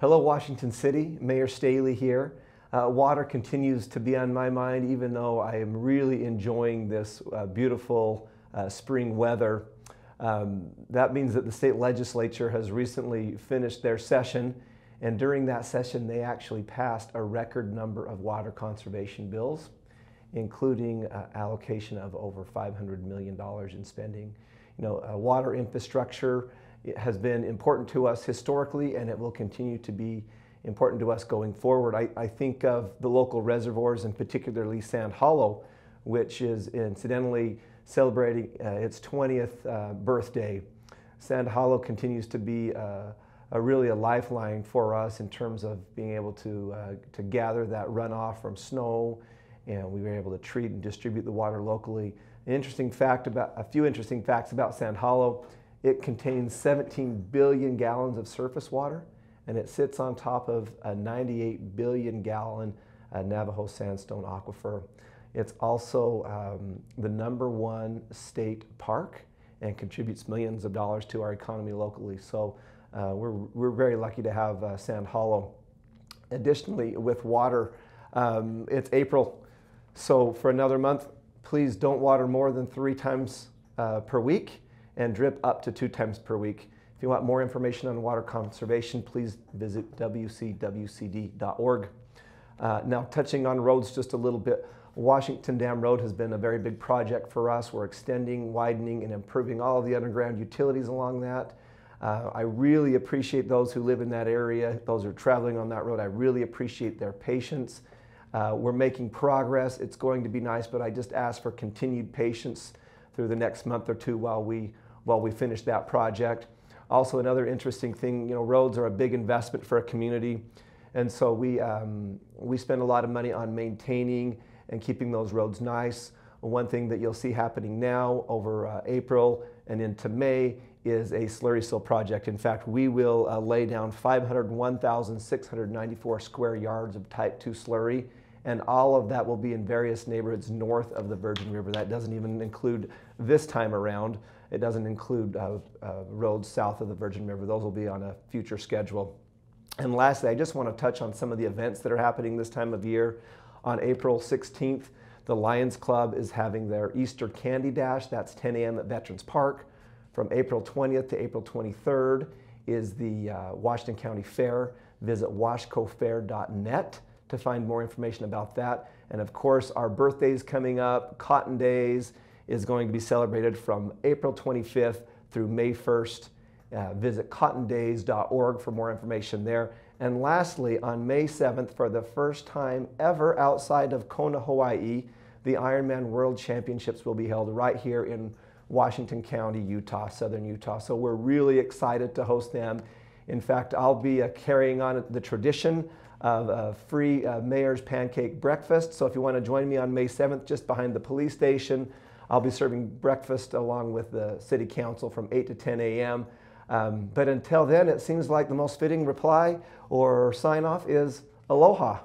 Hello, Washington City. Mayor Staheli here. Uh, water continues to be on my mind, even though I am really enjoying this uh, beautiful uh, spring weather. Um, that means that the state legislature has recently finished their session, and during that session, they actually passed a record number of water conservation bills, including uh, allocation of over $500 million in spending. You know, uh, water infrastructure it has been important to us historically and it will continue to be important to us going forward. I, I think of the local reservoirs and particularly Sand Hollow, which is incidentally celebrating uh, its 20th uh, birthday. Sand Hollow continues to be uh, a really a lifeline for us in terms of being able to, uh, to gather that runoff from snow and we were able to treat and distribute the water locally. An interesting fact about, a few interesting facts about Sand Hollow it contains 17 billion gallons of surface water, and it sits on top of a 98 billion gallon uh, Navajo sandstone aquifer. It's also um, the number one state park and contributes millions of dollars to our economy locally. So uh, we're, we're very lucky to have uh, Sand Hollow. Additionally, with water, um, it's April, so for another month, please don't water more than three times uh, per week and drip up to two times per week. If you want more information on water conservation, please visit wcwcd.org. Uh, now, touching on roads just a little bit, Washington Dam Road has been a very big project for us. We're extending, widening, and improving all of the underground utilities along that. Uh, I really appreciate those who live in that area, those who are traveling on that road. I really appreciate their patience. Uh, we're making progress. It's going to be nice, but I just ask for continued patience through the next month or two while we while we finish that project. Also, another interesting thing, you know, roads are a big investment for a community, and so we um, we spend a lot of money on maintaining and keeping those roads nice. One thing that you'll see happening now over uh, April and into May is a slurry seal project. In fact, we will uh, lay down 501,694 square yards of type 2 slurry and all of that will be in various neighborhoods north of the Virgin River. That doesn't even include this time around. It doesn't include uh, uh, roads south of the Virgin River. Those will be on a future schedule. And lastly, I just want to touch on some of the events that are happening this time of year. On April 16th, the Lions Club is having their Easter Candy Dash. That's 10 a.m. at Veterans Park. From April 20th to April 23rd is the uh, Washington County Fair. Visit washcofair.net to find more information about that. And of course, our birthdays coming up, Cotton Days is going to be celebrated from April 25th through May 1st. Uh, visit cottondays.org for more information there. And lastly, on May 7th, for the first time ever outside of Kona, Hawaii, the Ironman World Championships will be held right here in Washington County, Utah, southern Utah. So we're really excited to host them. In fact, I'll be uh, carrying on the tradition of a free uh, Mayor's Pancake Breakfast. So if you want to join me on May 7th, just behind the police station, I'll be serving breakfast along with the City Council from 8 to 10 a.m. Um, but until then, it seems like the most fitting reply or sign off is aloha.